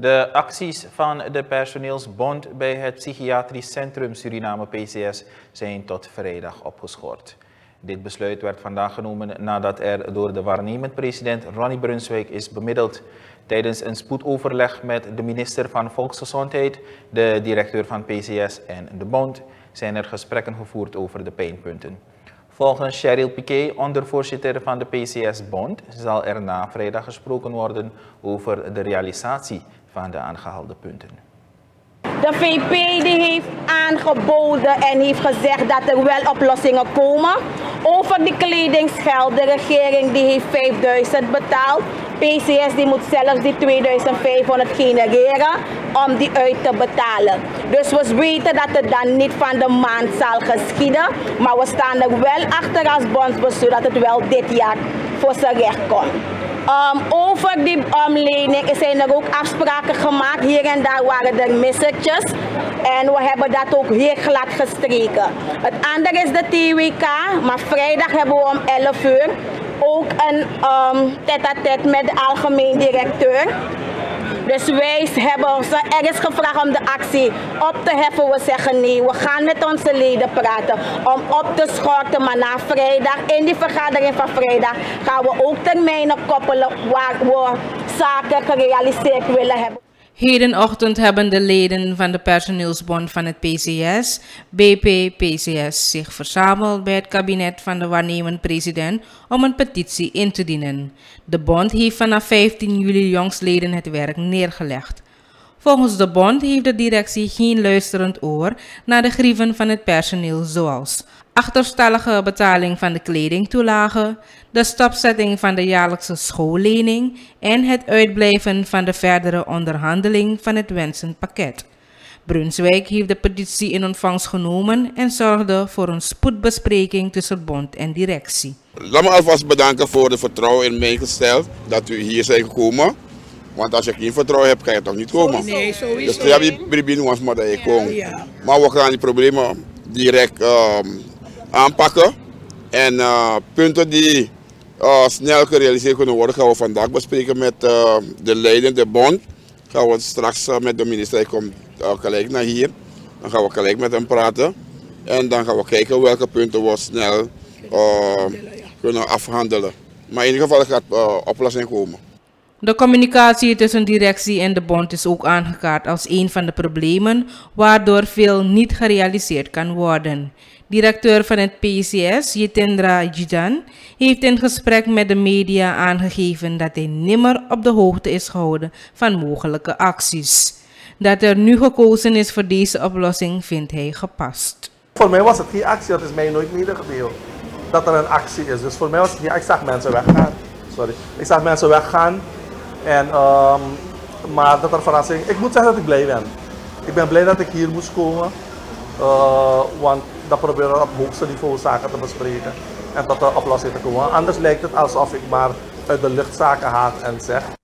De acties van de personeelsbond bij het Psychiatrisch Centrum Suriname PCS zijn tot vrijdag opgeschort. Dit besluit werd vandaag genomen nadat er door de waarnemend president Ronnie Brunswijk is bemiddeld. Tijdens een spoedoverleg met de minister van Volksgezondheid, de directeur van PCS en de bond zijn er gesprekken gevoerd over de pijnpunten. Volgens Cheryl Piquet, ondervoorzitter van de PCS-bond, zal er na vrijdag gesproken worden over de realisatie van de aangehaalde punten. De VP die heeft aangeboden en heeft gezegd dat er wel oplossingen komen. Over die kledingsgeld, de regering die heeft 5000 betaald. PCS die moet zelfs die 2500 genereren om die uit te betalen. Dus we weten dat het dan niet van de maand zal geschieden. Maar we staan er wel achter als bondsbestuur dat het wel dit jaar voor zijn recht komt. Um, over die um, lening zijn er ook afspraken gemaakt. Hier en daar waren er missetjes. En we hebben dat ook heel glad gestreken. Het andere is de TWK. Maar vrijdag hebben we om 11 uur een um, tête-à-tête met de algemeen directeur. Dus wij hebben ons ergens gevraagd om de actie op te heffen. We zeggen nee, we gaan met onze leden praten om op te schorten. Maar na vrijdag, in die vergadering van vrijdag, gaan we ook termijnen koppelen waar we zaken gerealiseerd willen hebben. Hedenochtend hebben de leden van de personeelsbond van het PCS, BP-PCS, zich verzameld bij het kabinet van de waarnemend president om een petitie in te dienen. De bond heeft vanaf 15 juli jongstleden het werk neergelegd. Volgens de bond heeft de directie geen luisterend oor naar de grieven van het personeel zoals achterstallige betaling van de kledingtoelage, de stopzetting van de jaarlijkse schoollening en het uitblijven van de verdere onderhandeling van het wensenpakket. Brunswijk heeft de petitie in ontvangst genomen en zorgde voor een spoedbespreking tussen bond en directie. Laat me alvast bedanken voor de vertrouwen in mij gesteld dat u hier zijn gekomen. Want als je geen vertrouwen hebt, ga je toch niet komen. Nee, sowieso. Dus heb je bribin was maar dat je. Maar we gaan die problemen direct uh, aanpakken. En uh, punten die uh, snel gerealiseerd kunnen worden, gaan we vandaag bespreken met uh, de leidende bond. Gaan we straks met de minister, hij komt gelijk naar hier. Dan gaan we gelijk met hem praten. En dan gaan we kijken welke punten we snel kunnen afhandelen. Maar in ieder geval gaat oplossing komen. De communicatie tussen directie en de bond is ook aangekaart als een van de problemen waardoor veel niet gerealiseerd kan worden. Directeur van het PCS, Jitendra Jidan, heeft in gesprek met de media aangegeven dat hij nimmer op de hoogte is gehouden van mogelijke acties. Dat er nu gekozen is voor deze oplossing vindt hij gepast. Voor mij was het geen actie, dat is mij nooit medegedeeld. Dat er een actie is. Dus voor mij was het geen Ik zag mensen weggaan. Sorry. Ik zag mensen weggaan. En, um, maar dat er verrassing. Ik moet zeggen dat ik blij ben. Ik ben blij dat ik hier moest komen. Uh, want dan proberen we op hoogste niveau zaken te bespreken en tot een oplossing te komen. Anders lijkt het alsof ik maar uit de lucht zaken haal en zeg.